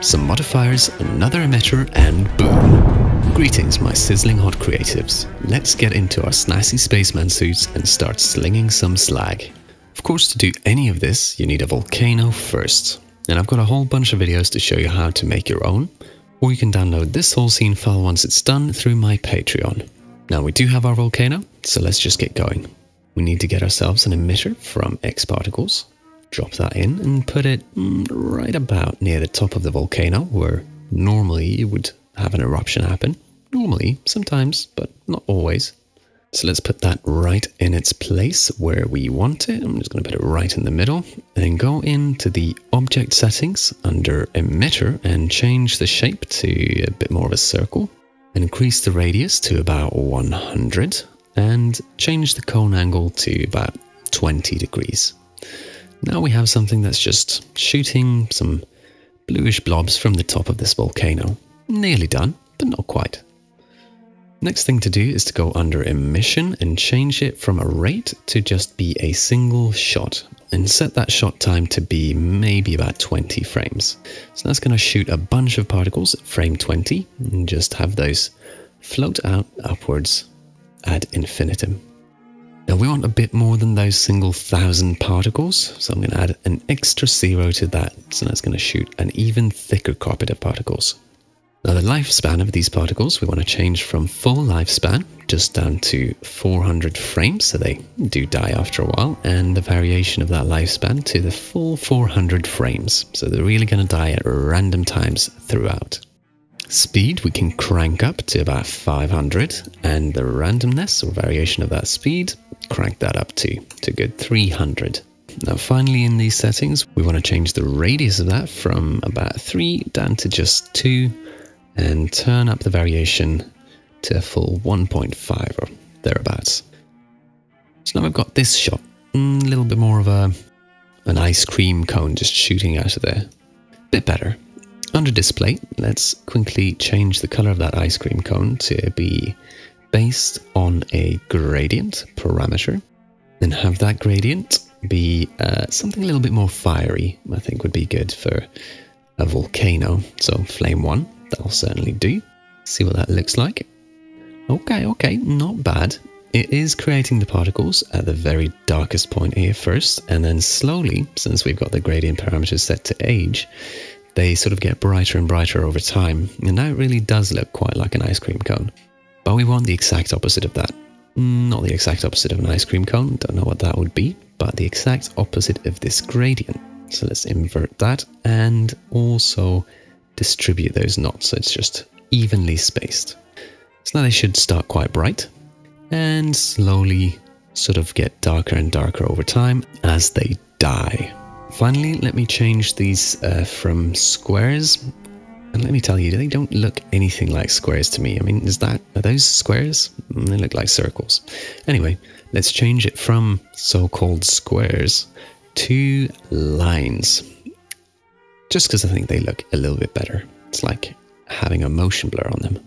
some modifiers, another emitter, and boom! Greetings, my sizzling hot creatives. Let's get into our snazzy spaceman suits and start slinging some slag. Of course, to do any of this, you need a volcano first. And I've got a whole bunch of videos to show you how to make your own, or you can download this whole scene file once it's done through my Patreon. Now we do have our volcano, so let's just get going. We need to get ourselves an emitter from X Particles, drop that in and put it mm, right about near the top of the volcano where normally you would have an eruption happen. Normally, sometimes, but not always. So let's put that right in its place where we want it. I'm just going to put it right in the middle then go into the object settings under emitter and change the shape to a bit more of a circle increase the radius to about 100 and change the cone angle to about 20 degrees. Now we have something that's just shooting some bluish blobs from the top of this volcano. Nearly done, but not quite. Next thing to do is to go under emission and change it from a rate to just be a single shot and set that shot time to be maybe about 20 frames. So that's going to shoot a bunch of particles at frame 20 and just have those float out upwards ad infinitum. Now we want a bit more than those single thousand particles, so I'm going to add an extra zero to that, so that's going to shoot an even thicker carpet of particles. Now the lifespan of these particles, we want to change from full lifespan just down to 400 frames, so they do die after a while, and the variation of that lifespan to the full 400 frames, so they're really going to die at random times throughout. Speed we can crank up to about 500 and the randomness or variation of that speed crank that up to to good 300. Now finally in these settings we want to change the radius of that from about 3 down to just 2 and turn up the variation to a full 1.5 or thereabouts. So now I've got this shot, a little bit more of a an ice cream cone just shooting out of there. Bit better. Under display, let's quickly change the color of that ice cream cone to be based on a gradient parameter and have that gradient be uh, something a little bit more fiery, I think would be good for a volcano. So flame one, that'll certainly do. See what that looks like. Okay, okay, not bad. It is creating the particles at the very darkest point here first, and then slowly, since we've got the gradient parameters set to age, they sort of get brighter and brighter over time. And now it really does look quite like an ice cream cone. But we want the exact opposite of that. Mm, not the exact opposite of an ice cream cone, don't know what that would be, but the exact opposite of this gradient. So let's invert that and also distribute those knots so it's just evenly spaced. So now they should start quite bright and slowly sort of get darker and darker over time as they die. Finally, let me change these uh, from squares. And let me tell you, they don't look anything like squares to me. I mean, is that, are those squares? Mm, they look like circles. Anyway, let's change it from so-called squares to lines. Just because I think they look a little bit better. It's like having a motion blur on them.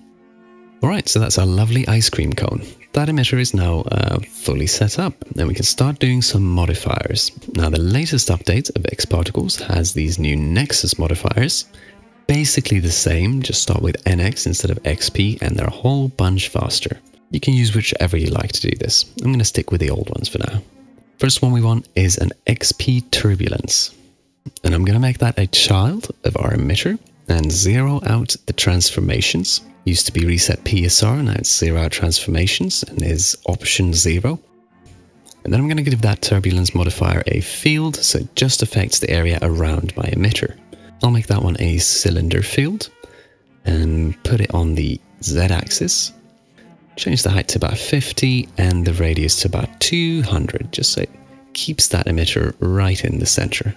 Alright, so that's our lovely ice cream cone. That emitter is now uh, fully set up and we can start doing some modifiers. Now the latest update of X Particles has these new Nexus modifiers. Basically the same, just start with NX instead of XP and they're a whole bunch faster. You can use whichever you like to do this. I'm going to stick with the old ones for now. First one we want is an XP Turbulence. And I'm going to make that a child of our emitter and zero out the transformations used to be reset PSR, now it's zero out transformations and is option zero. And then I'm going to give that turbulence modifier a field, so it just affects the area around my emitter. I'll make that one a cylinder field and put it on the z-axis. Change the height to about 50 and the radius to about 200, just so it keeps that emitter right in the center.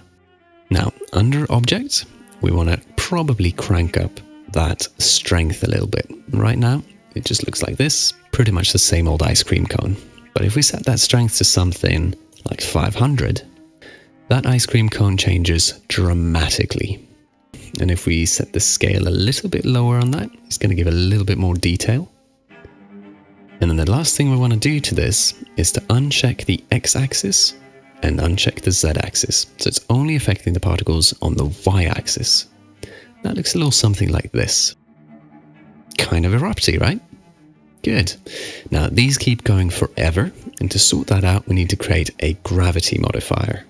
Now, under objects, we want to probably crank up that strength a little bit. Right now, it just looks like this, pretty much the same old ice cream cone. But if we set that strength to something like 500, that ice cream cone changes dramatically. And if we set the scale a little bit lower on that, it's going to give a little bit more detail. And then the last thing we want to do to this is to uncheck the x-axis and uncheck the z-axis. So it's only affecting the particles on the y-axis. That looks a little something like this. Kind of erupty, right? Good. Now these keep going forever, and to sort that out we need to create a gravity modifier.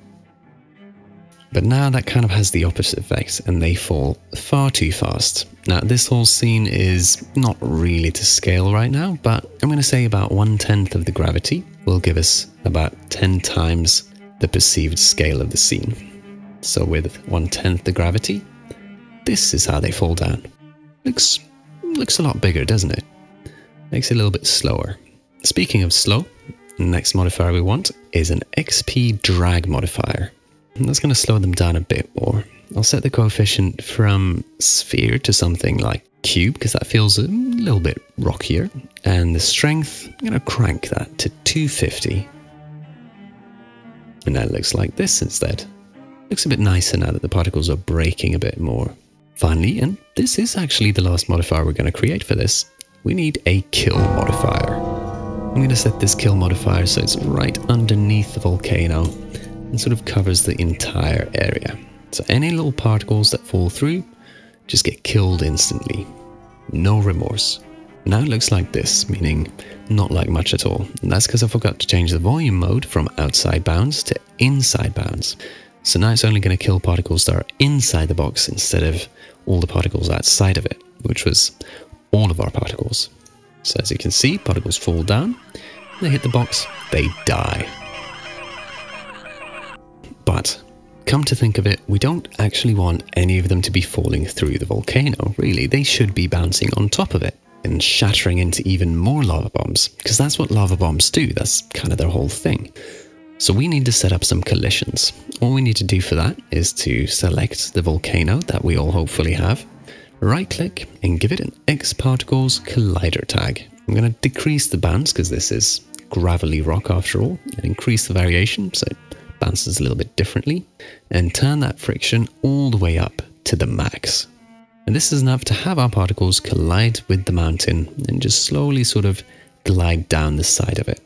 But now that kind of has the opposite effect and they fall far too fast. Now this whole scene is not really to scale right now, but I'm going to say about one tenth of the gravity will give us about 10 times the perceived scale of the scene. So with one tenth the gravity, this is how they fall down. Looks, looks a lot bigger, doesn't it? Makes it a little bit slower. Speaking of slow, next modifier we want is an XP drag modifier. And that's going to slow them down a bit more. I'll set the coefficient from sphere to something like cube because that feels a little bit rockier. And the strength, I'm going to crank that to 250. And that looks like this instead. Looks a bit nicer now that the particles are breaking a bit more. Finally, and this is actually the last modifier we're going to create for this, we need a kill modifier. I'm going to set this kill modifier so it's right underneath the volcano and sort of covers the entire area. So any little particles that fall through just get killed instantly. No remorse. Now it looks like this, meaning not like much at all. And that's because I forgot to change the volume mode from outside bounds to inside bounds. So now it's only going to kill particles that are inside the box instead of all the particles outside of it, which was all of our particles. So as you can see, particles fall down, they hit the box, they die. But come to think of it, we don't actually want any of them to be falling through the volcano, really. They should be bouncing on top of it and shattering into even more lava bombs, because that's what lava bombs do. That's kind of their whole thing. So we need to set up some collisions. All we need to do for that is to select the volcano that we all hopefully have, right click and give it an X Particles Collider tag. I'm going to decrease the bounce because this is gravelly rock after all, and increase the variation so it bounces a little bit differently, and turn that friction all the way up to the max. And this is enough to have our particles collide with the mountain and just slowly sort of glide down the side of it.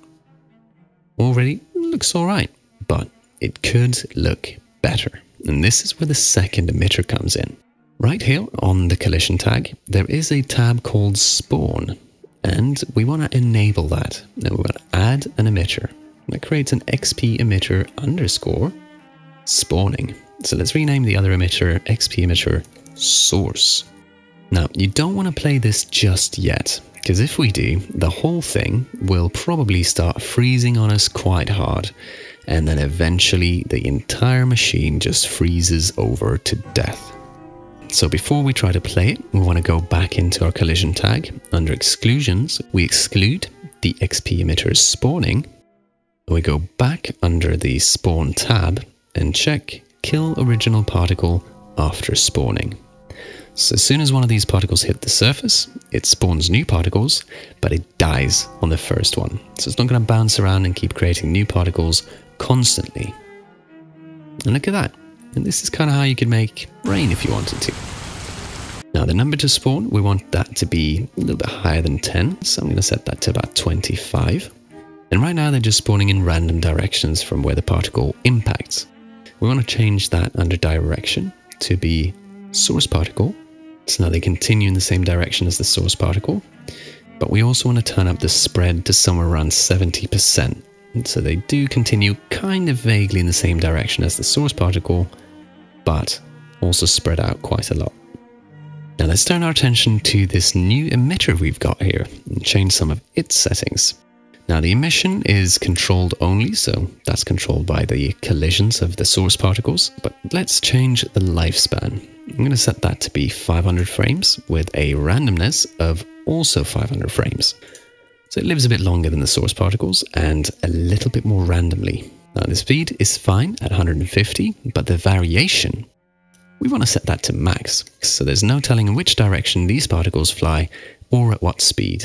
Already looks alright, but it could look better. And this is where the second emitter comes in. Right here on the collision tag, there is a tab called spawn, and we want to enable that. Now we want to add an emitter that creates an XP emitter underscore spawning. So let's rename the other emitter XP emitter source. Now, you don't want to play this just yet, because if we do, the whole thing will probably start freezing on us quite hard, and then eventually the entire machine just freezes over to death. So before we try to play it, we want to go back into our collision tag. Under exclusions, we exclude the XP emitters spawning we go back under the spawn tab and check kill original particle after spawning. So as soon as one of these particles hit the surface, it spawns new particles, but it dies on the first one. So it's not going to bounce around and keep creating new particles constantly. And look at that. And this is kind of how you could make rain if you wanted to. Now the number to spawn, we want that to be a little bit higher than 10, so I'm going to set that to about 25. And right now they're just spawning in random directions from where the particle impacts. We want to change that under direction to be source particle. So now they continue in the same direction as the source particle. But we also want to turn up the spread to somewhere around 70%. so they do continue kind of vaguely in the same direction as the source particle, but also spread out quite a lot. Now let's turn our attention to this new emitter we've got here and change some of its settings. Now the emission is controlled only, so that's controlled by the collisions of the source particles, but let's change the lifespan. I'm going to set that to be 500 frames with a randomness of also 500 frames. So it lives a bit longer than the source particles and a little bit more randomly. Now the speed is fine at 150, but the variation, we want to set that to max, so there's no telling in which direction these particles fly or at what speed.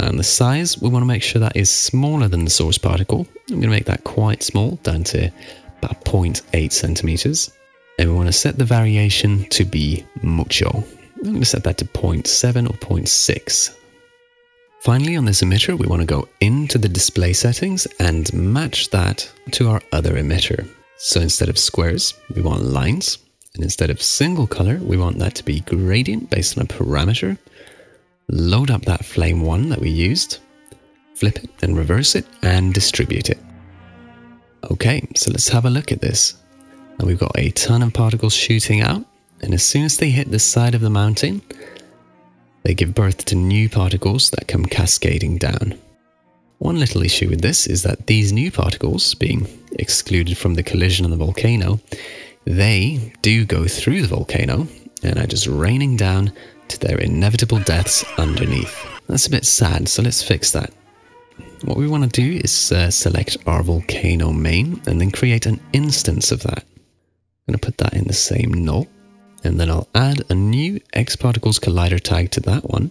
And the size, we want to make sure that is smaller than the source particle. I'm going to make that quite small, down to about 0.8 centimeters. And we want to set the variation to be mucho. I'm going to set that to 0.7 or 0.6. Finally, on this emitter, we want to go into the display settings and match that to our other emitter. So instead of squares, we want lines. And instead of single color, we want that to be gradient based on a parameter. Load up that flame one that we used, flip it and reverse it and distribute it. Okay, so let's have a look at this. And we've got a ton of particles shooting out. And as soon as they hit the side of the mountain, they give birth to new particles that come cascading down. One little issue with this is that these new particles, being excluded from the collision on the volcano, they do go through the volcano and are just raining down to their inevitable deaths underneath. That's a bit sad, so let's fix that. What we want to do is uh, select our volcano main and then create an instance of that. I'm going to put that in the same null and then I'll add a new X Particles Collider tag to that one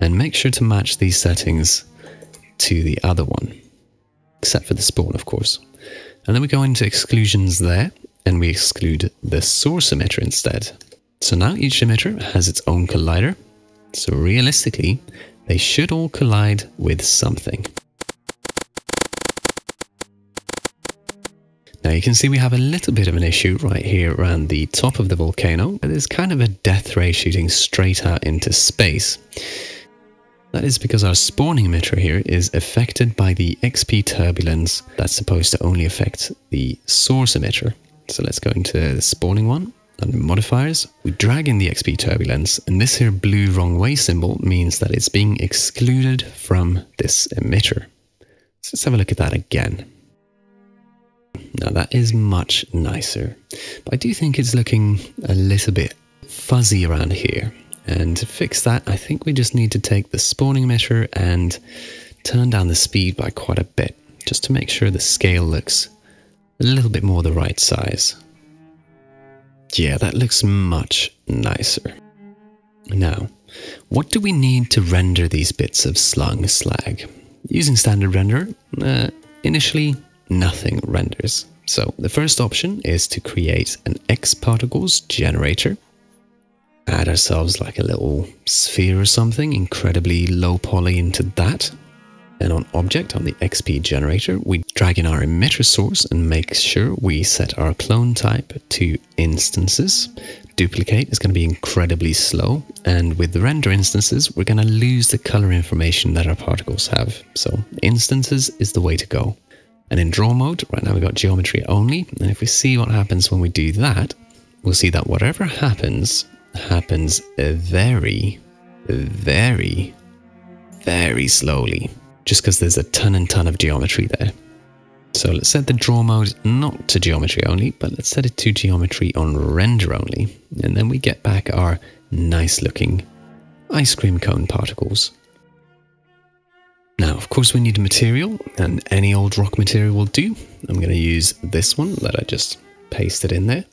and make sure to match these settings to the other one, except for the spawn, of course. And then we go into exclusions there, and we exclude the source emitter instead. So now each emitter has its own collider. So realistically, they should all collide with something. Now you can see we have a little bit of an issue right here around the top of the volcano. There's kind of a death ray shooting straight out into space. That is because our spawning emitter here is affected by the XP turbulence that's supposed to only affect the source emitter. So let's go into the spawning one under modifiers. We drag in the XP turbulence and this here blue wrong way symbol means that it's being excluded from this emitter. So let's have a look at that again. Now that is much nicer, but I do think it's looking a little bit fuzzy around here. And to fix that, I think we just need to take the spawning emitter and turn down the speed by quite a bit, just to make sure the scale looks a little bit more the right size. Yeah, that looks much nicer. Now, what do we need to render these bits of slung slag? Using standard render, uh, initially nothing renders. So the first option is to create an X particles generator add ourselves like a little sphere or something, incredibly low poly into that. And on object on the XP generator, we drag in our emitter source and make sure we set our clone type to instances. Duplicate is going to be incredibly slow. And with the render instances, we're going to lose the color information that our particles have. So instances is the way to go. And in draw mode, right now we've got geometry only. And if we see what happens when we do that, we'll see that whatever happens happens very, very, very slowly, just because there's a ton and ton of geometry there. So let's set the draw mode not to geometry only, but let's set it to geometry on render only. And then we get back our nice looking ice cream cone particles. Now, of course, we need a material, and any old rock material will do. I'm going to use this one that I just pasted in there.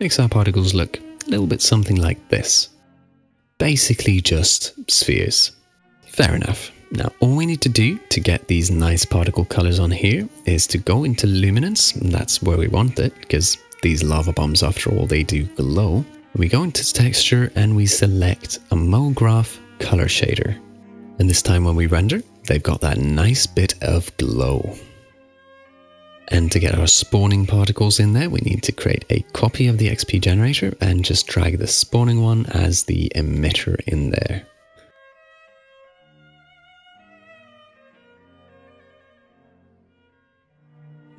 Makes our particles look a little bit something like this. Basically just spheres. Fair enough. Now all we need to do to get these nice particle colors on here is to go into luminance, that's where we want it, because these lava bombs after all they do glow. We go into texture and we select a MoGraph color shader. And this time when we render, they've got that nice bit of glow. And to get our spawning particles in there, we need to create a copy of the XP generator and just drag the spawning one as the emitter in there.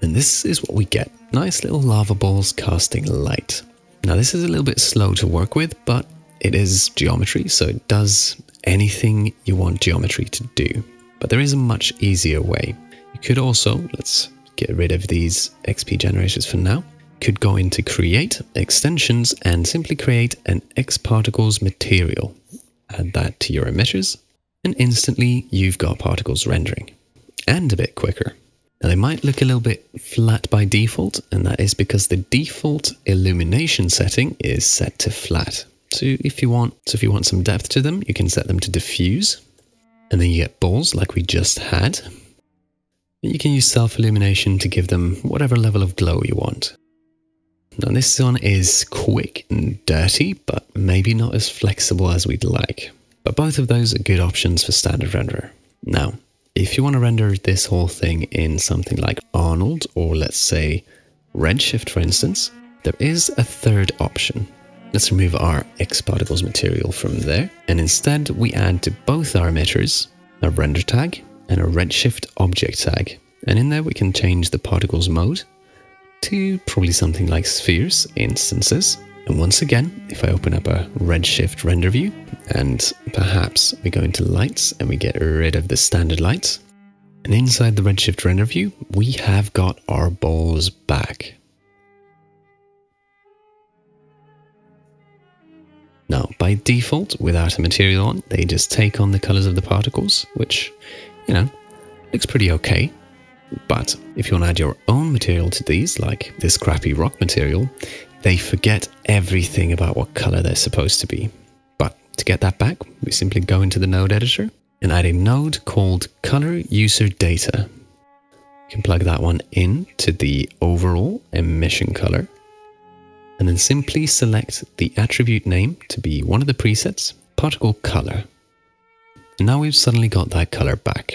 And this is what we get. Nice little lava balls casting light. Now this is a little bit slow to work with, but it is geometry, so it does anything you want geometry to do. But there is a much easier way. You could also, let's get rid of these XP generators for now. Could go into create extensions and simply create an X particles material. Add that to your emitters and instantly you've got particles rendering and a bit quicker. Now they might look a little bit flat by default and that is because the default illumination setting is set to flat. So if you want, so if you want some depth to them, you can set them to diffuse and then you get balls like we just had you can use self-illumination to give them whatever level of glow you want. Now this one is quick and dirty, but maybe not as flexible as we'd like. But both of those are good options for standard renderer. Now, if you want to render this whole thing in something like Arnold or let's say Redshift for instance, there is a third option. Let's remove our X particles material from there, and instead we add to both our emitters a render tag and a redshift object tag. And in there we can change the particles mode to probably something like spheres instances. And once again, if I open up a redshift render view and perhaps we go into lights and we get rid of the standard lights. And inside the redshift render view, we have got our balls back. Now, by default, without a material on, they just take on the colors of the particles, which, you know, looks pretty okay. But if you want to add your own material to these, like this crappy rock material, they forget everything about what color they're supposed to be. But to get that back, we simply go into the node editor and add a node called color user data. You can plug that one in to the overall emission color and then simply select the attribute name to be one of the presets, particle color. And now we've suddenly got that color back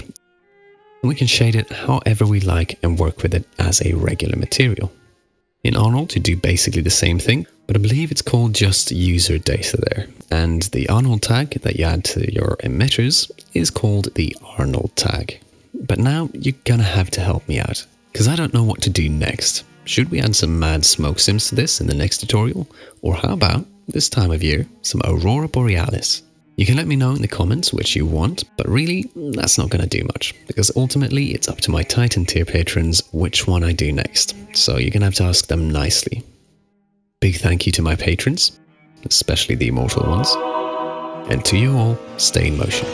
and we can shade it however we like and work with it as a regular material. In Arnold, you do basically the same thing, but I believe it's called just user data there. And the Arnold tag that you add to your emitters is called the Arnold tag. But now you're gonna have to help me out, because I don't know what to do next. Should we add some mad smoke sims to this in the next tutorial? Or how about, this time of year, some Aurora Borealis? You can let me know in the comments which you want, but really, that's not going to do much, because ultimately it's up to my Titan tier patrons which one I do next, so you're going to have to ask them nicely. Big thank you to my patrons, especially the immortal ones, and to you all, stay in motion.